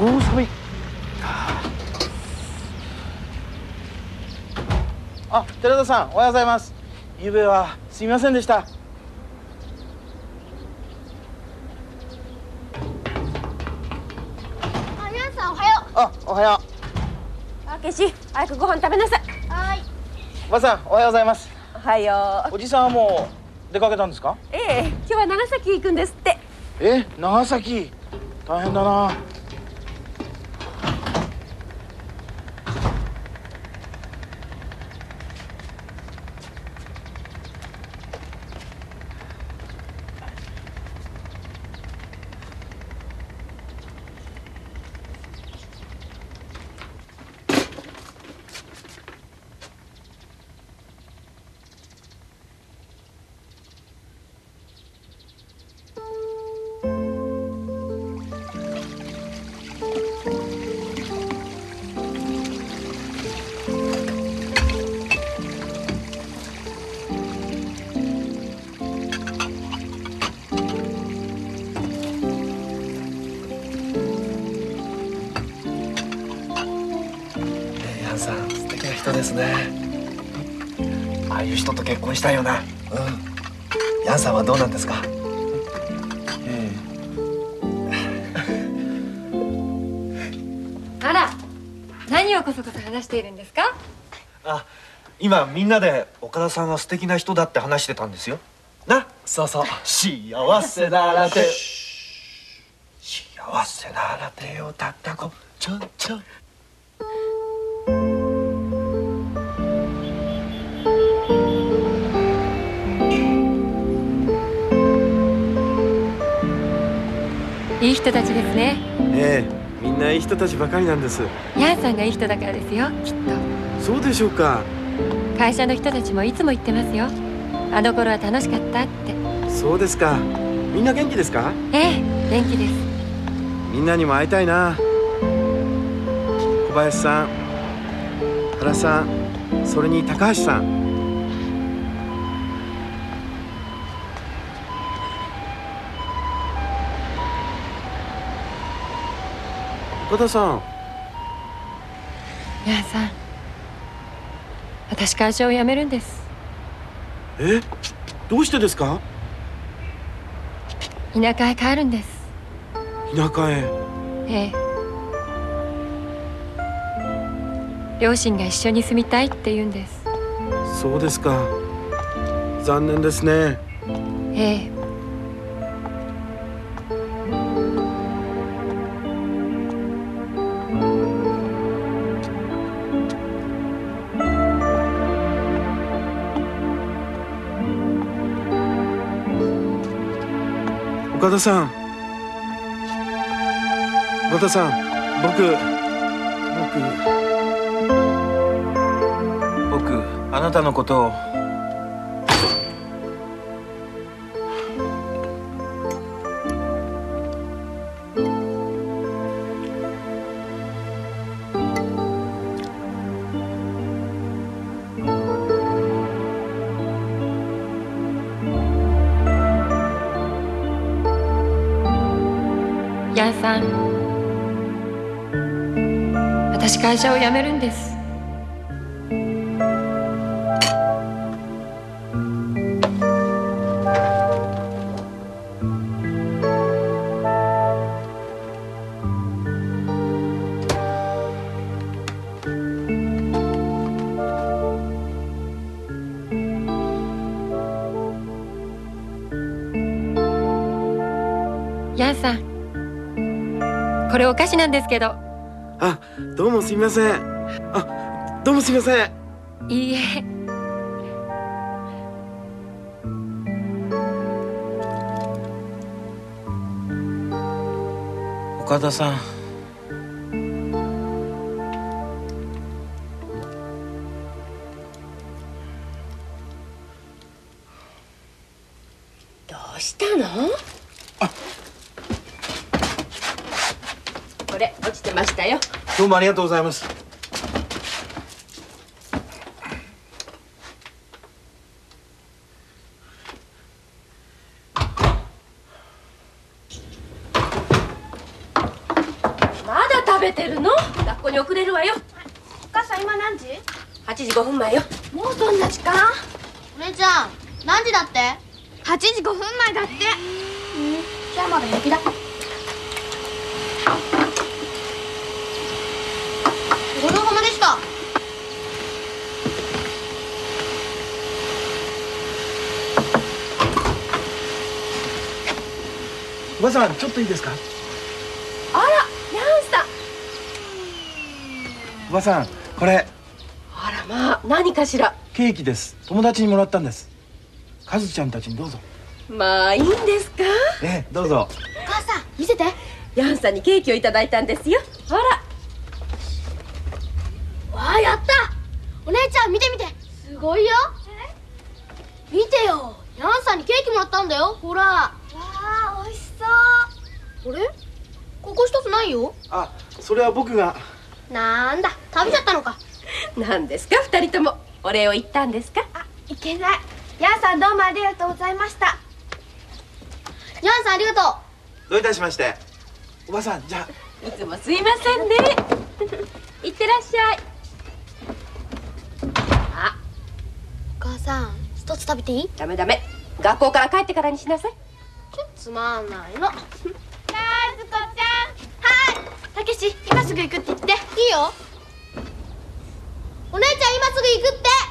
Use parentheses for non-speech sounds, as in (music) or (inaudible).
おお寒いあ寺田さんおはようございます。昨べはすみませんでした。あ、ヤンさんおはよあおはよあけし早くご飯食べなさい。うはい。おばさんおはようございます。おはよう。おじさんはもう出かけたんですか？ええ今日は長崎行くんですって。え長崎？大変だなンさん素敵な人ですね。ああいう人と結婚したいよな。うん。ヤンさんはどうなんですか？え (laughs) あら何をこそこそ話しているんですか？あ今みんなで岡田さんは素敵な人だって話してたんですよ。な？そうそう。幸せならて (laughs) 幸せならてよたったこちょんちょんいい人たちですね。ええみんないい人たちばかりなんです。ヤンさんがいい人だからですよきっそうでしょうか。と会社の人たちもいつも言ってますよ。あの頃は楽しかったって。そうですか。みんな元気ですか？ええ元気です。みんなにも会いたいな。小林さん原さんそれに高橋さん岡田さん。ヤンさん。私会社を辞めるんです。え？どうしてですか？田舎へ帰るんです。田舎へ。ええ。両親が一緒に住みたいって言うんです。そうですか。残念ですね。ええ岡田さん。岡田さん僕僕。僕あなたのことをヤンさん。私会社を辞めるんです。ヤンさん。これお菓子なんですけど。あどうもすみません。あどうもすみません。いいえ。岡田さん。どうしたの？これ落ちてましたよ。どうもありがとうございます。まだ食べてるの？学校に遅れるわよ。お母さん今何時？8時5分前よ。もうそんな時間？お姉ちゃん何時だって？8時5分前だって。うんじゃあまだ平気だごちそうさまでしたおばさんちょっといいですか？あらヤンさんおばさんこれ。あらまあ何かしら。ケーキです。友達にもらったんです。カズちゃんたちにどうぞ。まあいいんですか？ええどうぞ。お母さん見せて。ヤンさんにケーキをいただいたんですよ。ほら。わあやった。お姉ちゃん見て見て。すごいよ。見てよ。ヤンさんにケーキもらったんだよ。ほらあれ？ここ一つないよ。あそれは僕が。なんだ食べちゃったのか。(laughs) 何ですか二人とも。お礼を言ったんですか？いけない。ヤンさんどうもありがとうございました。ヤンさんありがとう。どういたしまして。おばさんじゃあ。いつもすいませんね。(laughs) いってらっしゃい。あ。お母さん一つ食べていい？ダメダメ。学校から帰ってからにしなさい。ちょっとつまんないのちゃんはいたけし今すぐ行くって言って。いいよ。お姉ちゃん今すぐ行くって。